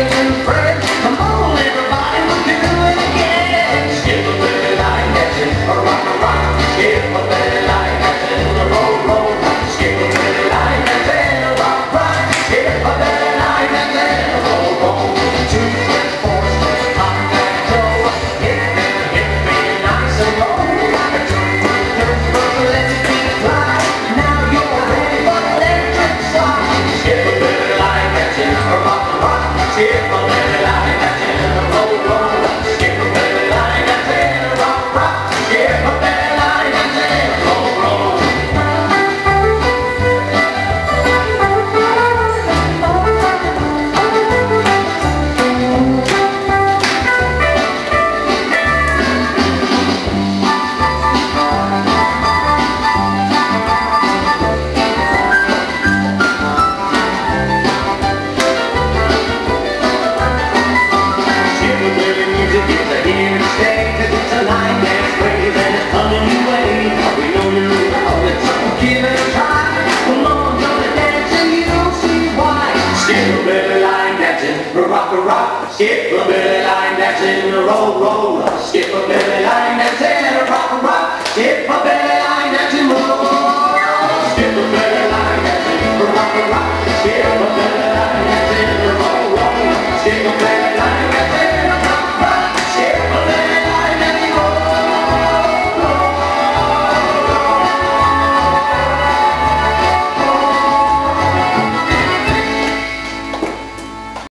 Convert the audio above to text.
and pray. você rock a rock, Skiff-A-Billy line dancing, roll roll, Skiff-A-Billy line dancing, rock a rock, Skiff-A-Billy line dancing, roll roll, Skiff-A-Billy line dancing, rock a rock, skip a belly line dancing, roll roll, skip a